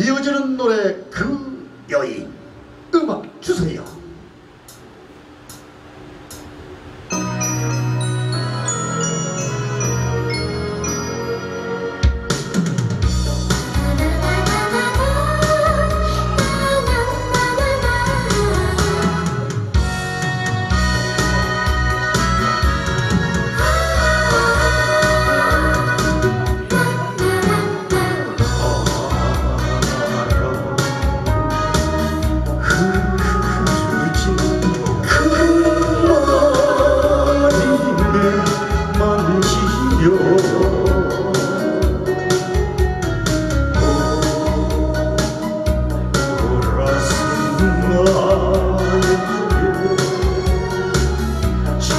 이어지는 노래 그 여인.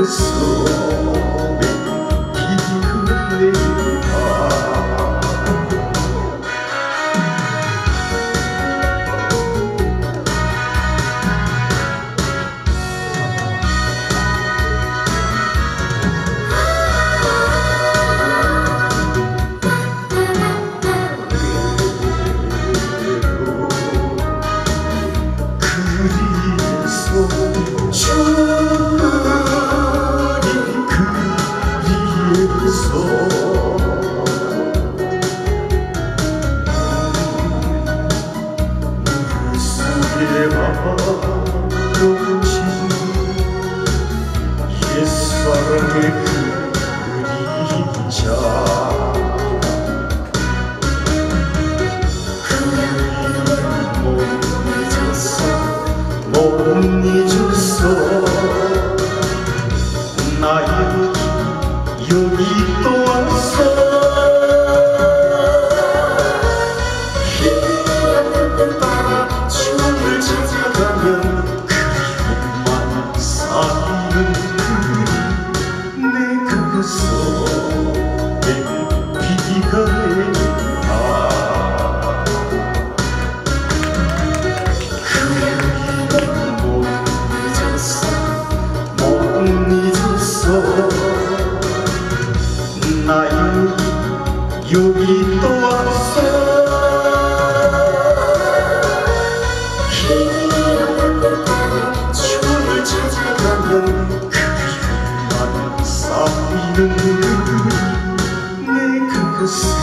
그리 속 그 양의 그림자. 그냥 못 잊었어. 못 잊었어 Cause